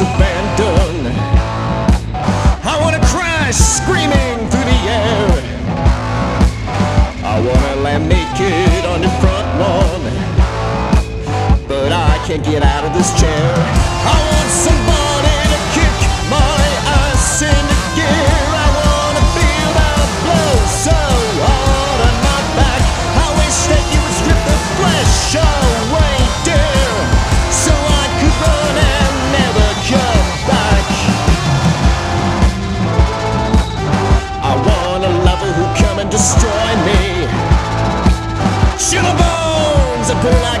abandon. I wanna crash screaming through the air. I wanna land naked on your front lawn. But I can't get out of this chair.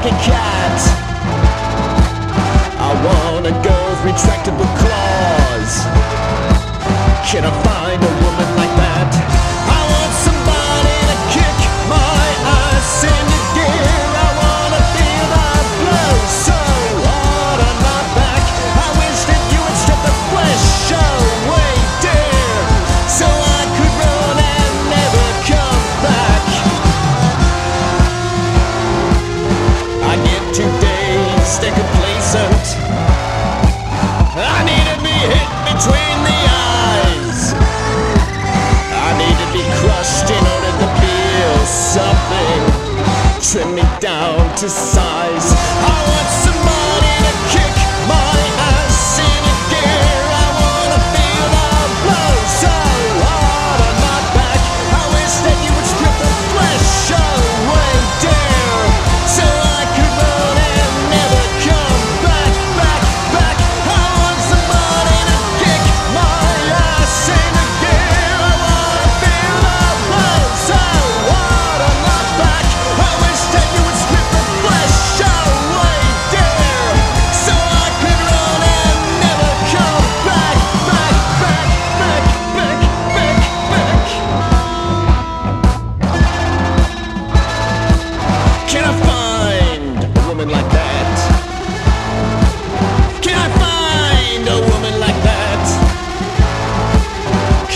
a cat. I want a girl with retractable claws. Can I find a trim me down to size. I want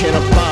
talking about